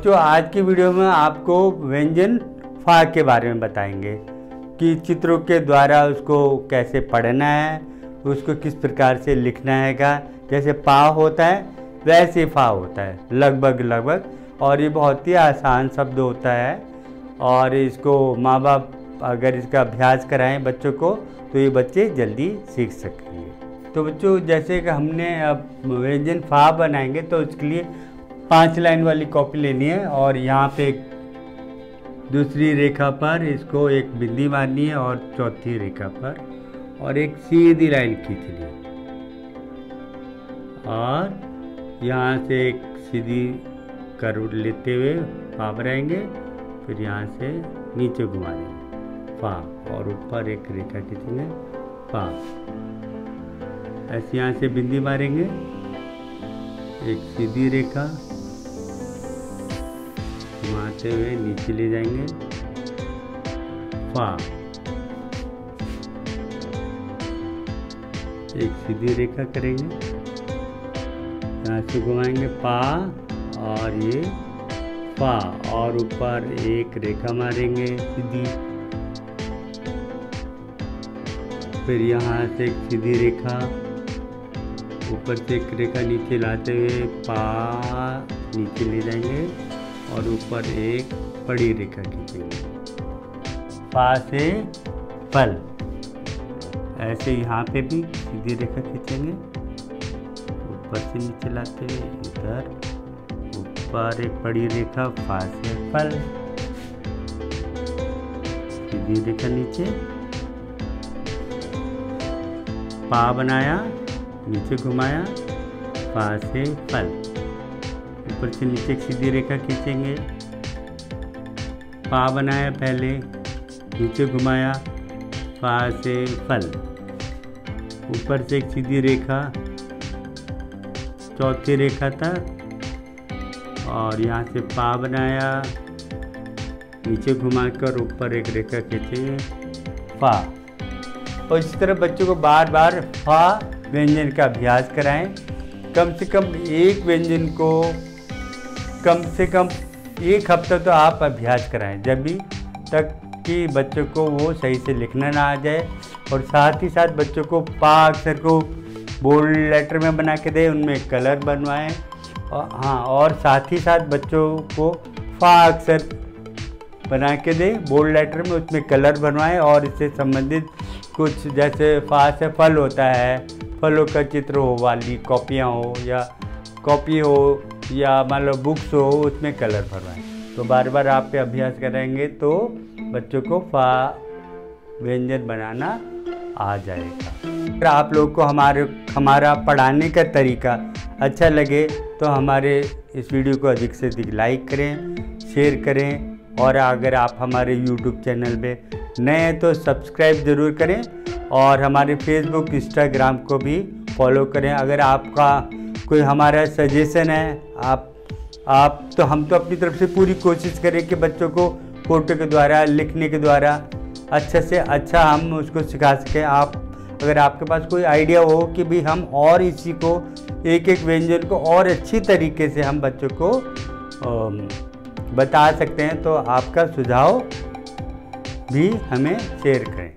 बच्चों, आज की वीडियो में आपको व्यंजन फा के बारे में बताएँगे कि चित्रों के द्वारा उसको कैसे पढ़ना है, उसको किस प्रकार से लिखना है का, जैसे पा होता है, वैसे फा होता है, लगभग लगभग, और ये बहुत ही आसान शब्द होता है। और इसको माँ बाप अगर इसका अभ्यास कराएँ बच्चों को तो ये बच्चे जल्दी सीख सकेंगे। तो बच्चों, जैसे कि हमने अब व्यंजन फा बनाएँगे तो उसके लिए पाँच लाइन वाली कॉपी लेनी है और यहाँ पे दूसरी रेखा पर इसको एक बिंदी मारनी है और चौथी रेखा पर और एक सीधी लाइन खींचनी है। और यहाँ से एक सीधी कर्व लेते हुए पा बनाएँगे फिर यहाँ से नीचे घुमा देंगे पा और ऊपर एक रेखा खींचेंगे पा ऐसे यहाँ से बिंदी मारेंगे, एक सीधी रेखा घुमाते हुए नीचे ले जाएँगे। फा एक सीधी रेखा करेंगे। यहाँ से घुमाएँगे पा और ये पा और ऊपर एक रेखा मारेंगे सीधी। फिर यहाँ से एक सीधी रेखा, ऊपर से एक रेखा नीचे लाते हुए पा नीचे ले जाएँगे। और ऊपर एक बड़ी रेखा खींचेंगे से पल ऐसे यहाँ पे भी सीधी रेखा खींचेंगे। ऊपर से नीचे लाते हुए इधर। ऊपर एक बड़ी रेखा फा से पल सीधी रेखा नीचे। पा बनाया, नीचे घुमाया पा से पल ऊपर से नीचे एक सीधी रेखा खींचेंगे। पा बनाया पहले, नीचे घुमाया, पा से फल। ऊपर से एक सीधी रेखा, चौथी रेखा तक और यहाँ से पा बनाया, नीचे घुमाकर ऊपर एक रेखा खींचेंगे पा। और इसी तरह बच्चों को बार बार फा व्यंजन का अभ्यास कराएँ। कम से कम एक व्यंजन को कम से कम एक हफ़्ता तो आप अभ्यास कराएँ। जब भी तक कि बच्चों को वो सही से लिखना ना आ जाए और साथ ही साथ बच्चों को पा अक्षर को बोल्ड लेटर में बना के दें, उनमें कलर बनवाएँ। और हाँ और साथ ही साथ बच्चों को फा अक्षर बना के दें, बोल्ड लेटर में उसमें कलर बनवाएँ और इससे संबंधित कुछ जैसे फा से फल होता है, फलों का चित्र हो, वाली कॉपियाँ हो या कॉपी हो या मान लो बुक्स हो, उसमें कलर भरवाएँ। तो बार बार आप पे अभ्यास करेंगे तो बच्चों को फा व्यंजन बनाना आ जाएगा। अगर आप लोग को हमारे, हमारा पढ़ाने का तरीका अच्छा लगे तो हमारे इस वीडियो को अधिक से अधिक लाइक करें शेयर करें, और अगर आप हमारे यूट्यूब चैनल पे नए हैं तो सब्सक्राइब ज़रूर करें, और हमारे फेसबुक इंस्टाग्राम को भी फॉलो करें। अगर आपका कोई हमारा सजेशन है? आप आप तो हम तो अपनी तरफ़ से पूरी कोशिश करें कि बच्चों को फ़ोटो के द्वारा, लिखने के द्वारा अच्छे से अच्छा हम उसको सिखा सकें। आप, अगर आपके पास कोई आइडिया हो कि भी हम और इसी को एक एक व्यंजन को और अच्छी तरीके से हम बच्चों को बता सकते हैं तो आपका सुझाव भी हमें शेयर करें।